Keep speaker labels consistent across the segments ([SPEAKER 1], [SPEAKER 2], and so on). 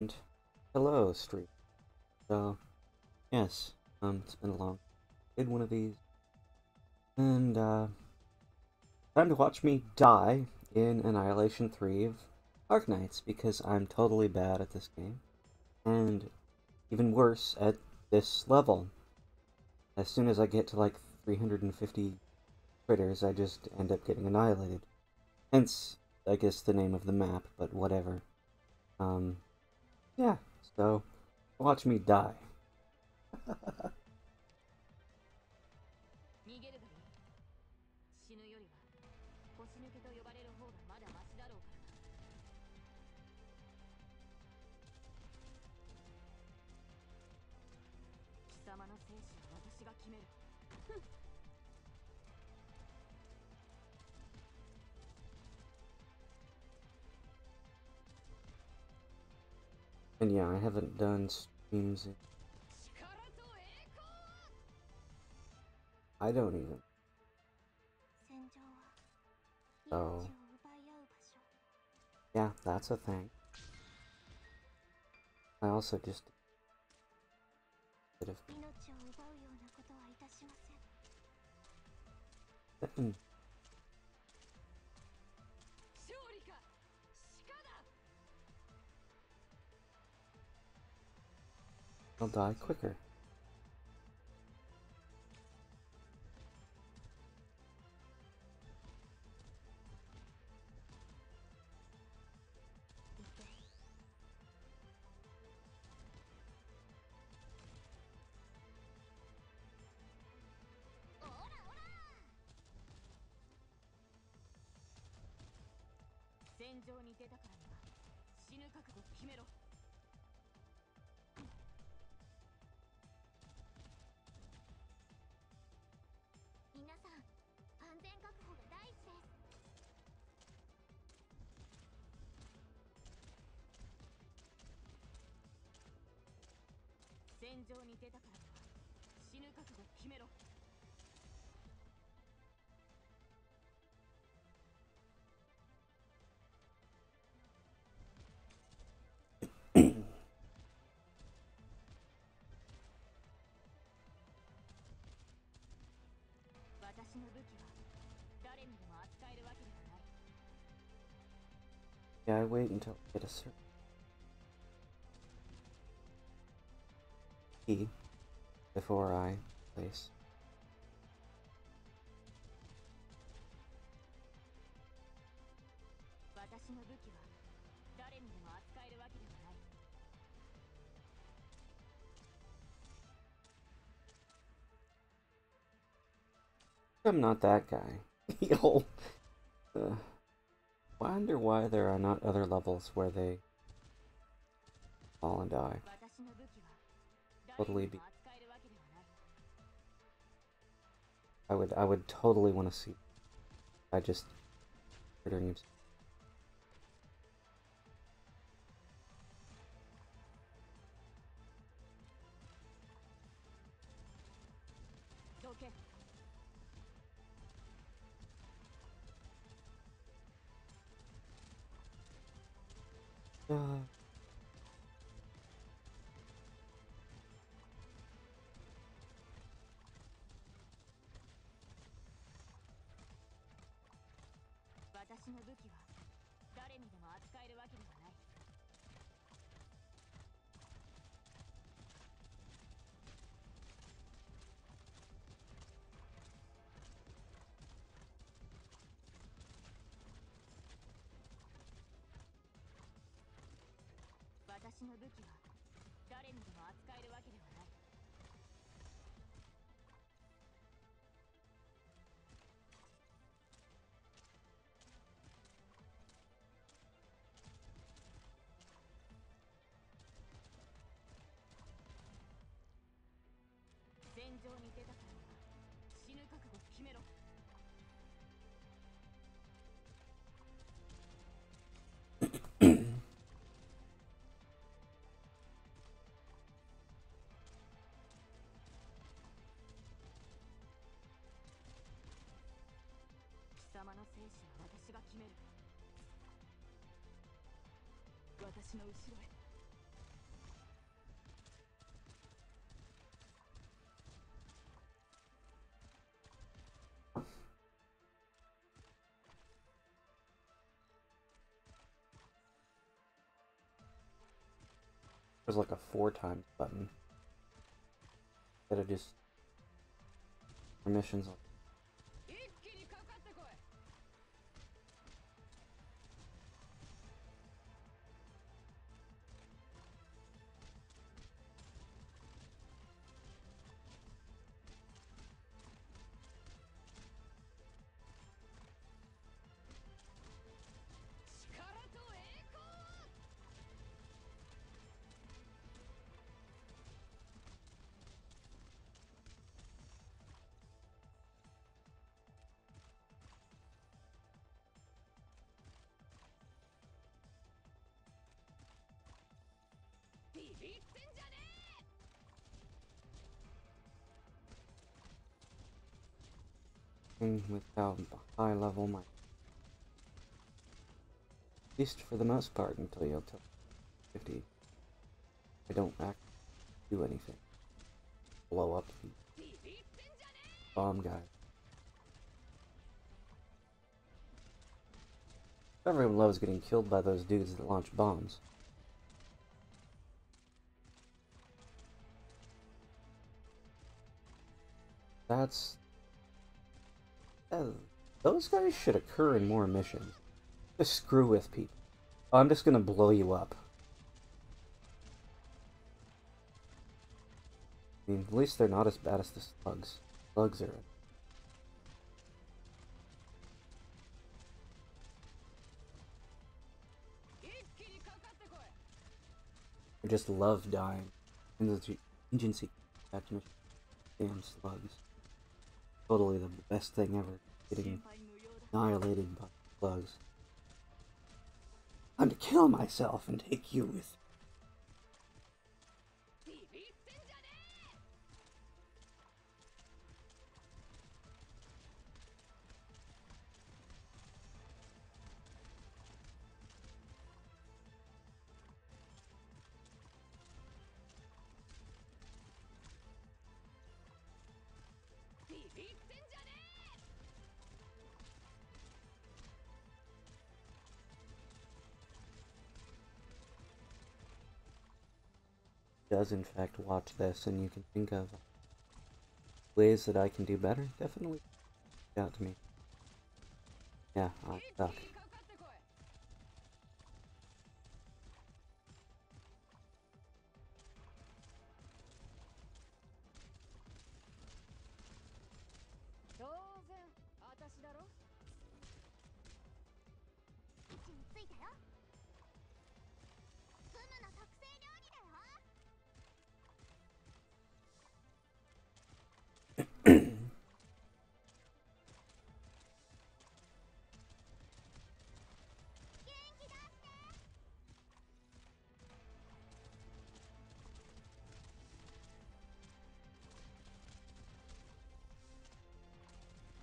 [SPEAKER 1] And hello, Street. So, yes, um, it's been a long. Did one of these, and uh, time to watch me die in Annihilation Three of Arknights because I'm totally bad at this game, and even worse at this level. As soon as I get to like 350 critters, I just end up getting annihilated. Hence, I guess the name of the map, but whatever. Um, yeah, so watch me die. And yeah, I haven't done streams in... I don't even.
[SPEAKER 2] So...
[SPEAKER 1] Yeah, that's a thing. I also just... Bit of...
[SPEAKER 3] Hmm.
[SPEAKER 1] I'll die quicker.
[SPEAKER 3] 戦場に出たからには死ぬ覚悟決めろ 私の武器は誰にでも扱えるわけではない
[SPEAKER 1] Yeah, I wait until I get a certain key before I place. I'm not that guy. Yo. Uh, wonder why there are not other levels where they fall and die totally be. I would I would totally want to see. I just.
[SPEAKER 3] 私の武器は誰にでも扱えるわけではない。戦場に出た様の生死は私が決める私の後ろへ
[SPEAKER 1] There's like a four times button. Instead of just permissions everything without the high level my least for the most part until you're 50. I don't do anything. Blow up the bomb guy. Everyone loves getting killed by those dudes that launch bombs. That's Oh, those guys should occur in more missions. Just screw with people. Oh, I'm just gonna blow you up. I mean, at least they're not as bad as the slugs. Slugs are... I just love dying. Contingency. Damn slugs totally the best thing ever. Getting annihilated by bugs. I'm to kill myself and take you with Does in fact watch this and you can think of ways that I can do better, definitely out to me. Yeah, I suck.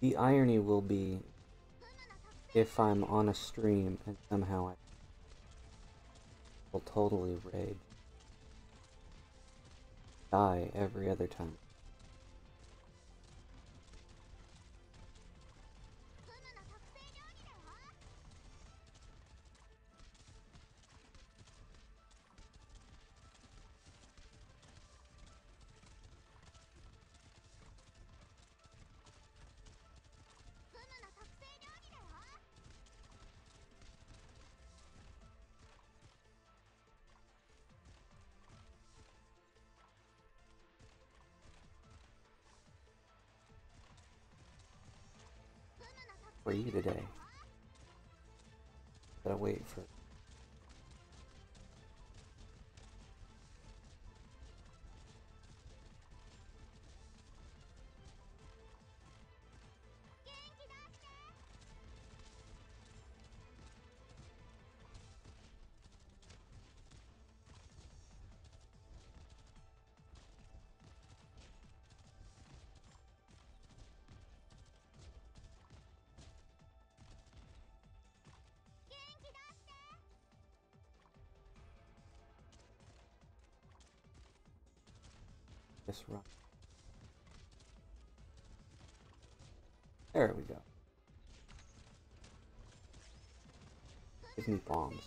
[SPEAKER 1] The irony will be if I'm on a stream and somehow I will totally rage. Die every other time. For you today. Gotta wait for. Just run. There we go. Give me bombs.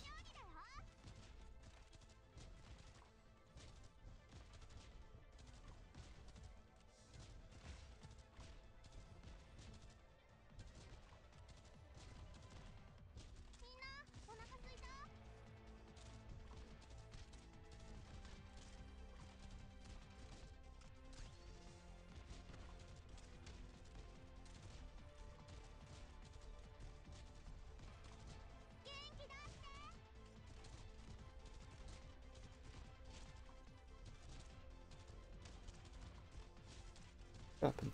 [SPEAKER 1] Happened?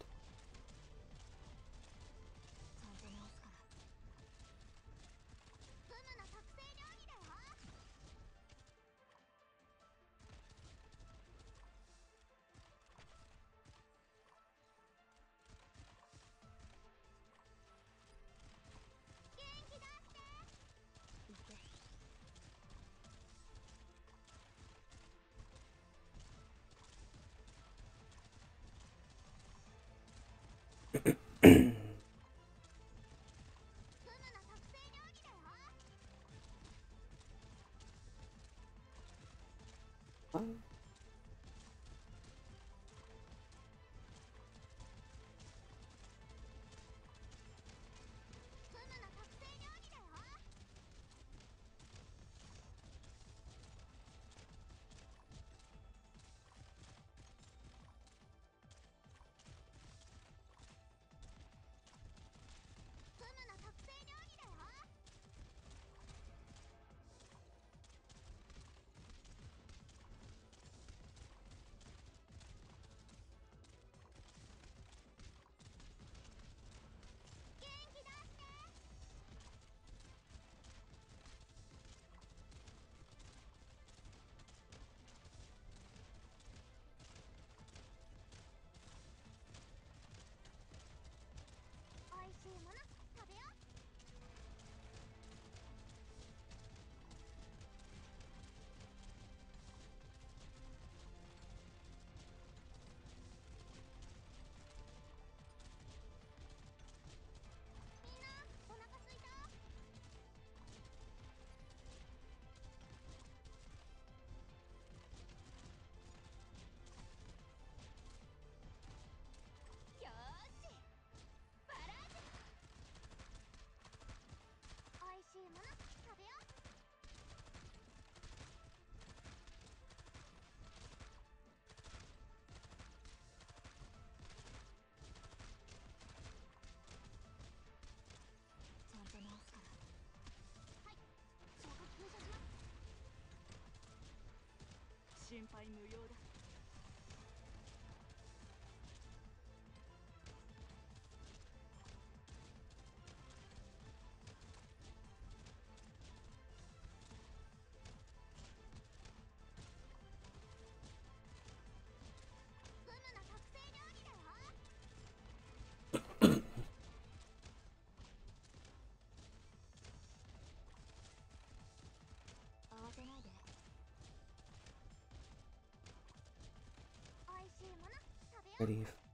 [SPEAKER 3] 心配無用だ
[SPEAKER 2] Good Eve.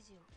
[SPEAKER 2] поэзию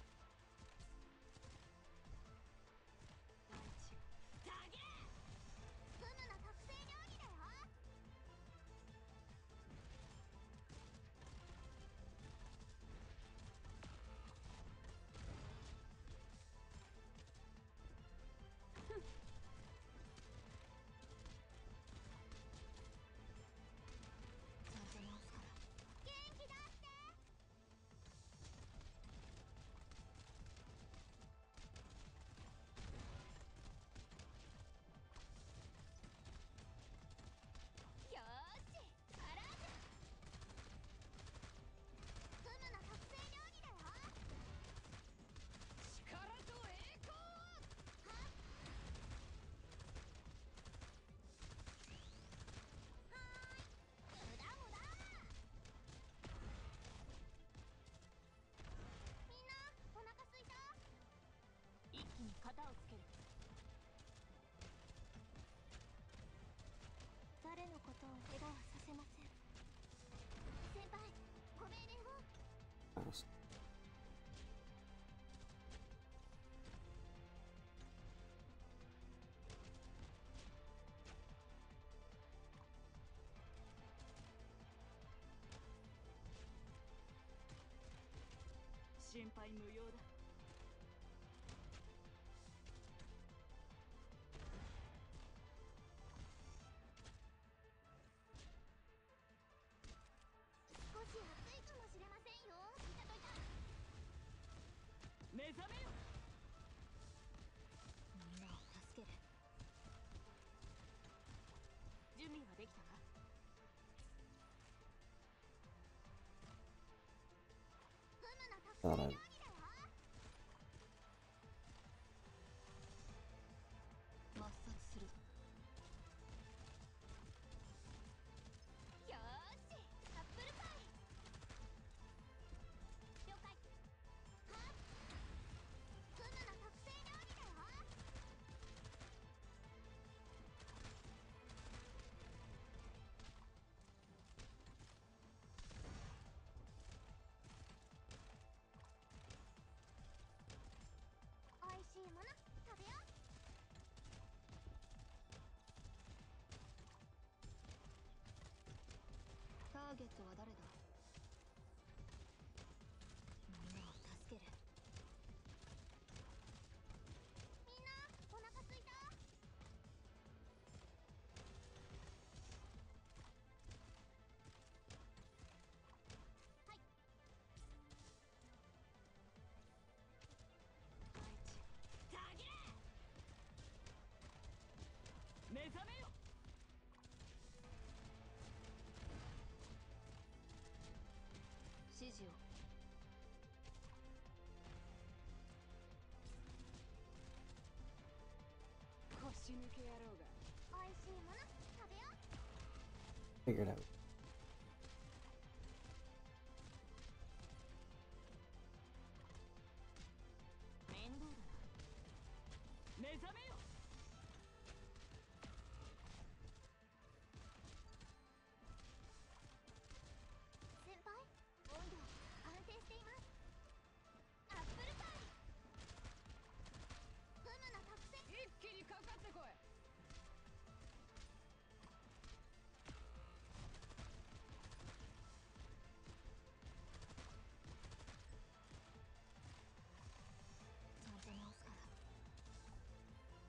[SPEAKER 2] 型をつける。誰の
[SPEAKER 3] こと
[SPEAKER 2] を笑顔はさせません。先輩ご命令を。
[SPEAKER 1] 殺す。
[SPEAKER 3] 心配無用だ。覚めるみんなを助ける準備はできたか？
[SPEAKER 2] ツは
[SPEAKER 3] 誰
[SPEAKER 2] Figure
[SPEAKER 1] it out.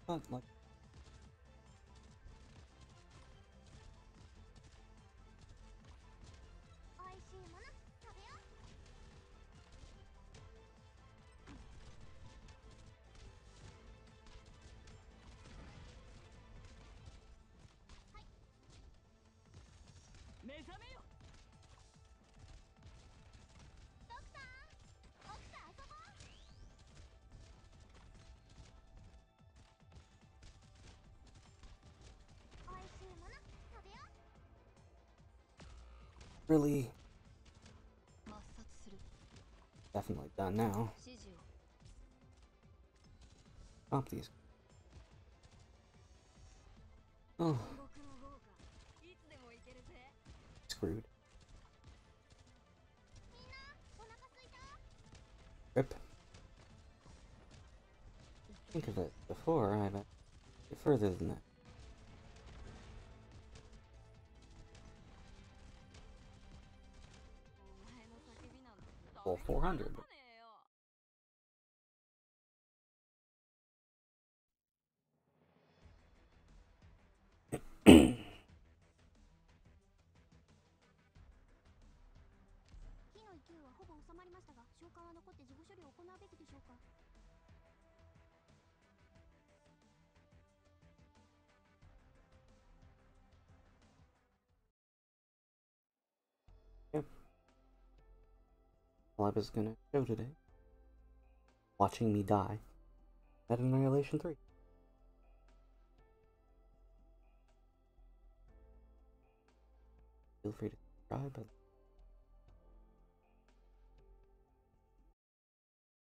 [SPEAKER 2] Bak bak.
[SPEAKER 1] really definitely done now. Pop these. Oh. Screwed. Rip. Think of it before I went further than that. Well, 400.
[SPEAKER 2] ほぼ収まりましたが消化は残って事故処理を行うべきでしょうか？
[SPEAKER 1] all I was gonna show today. Watching me die at Annihilation 3. Feel free to subscribe.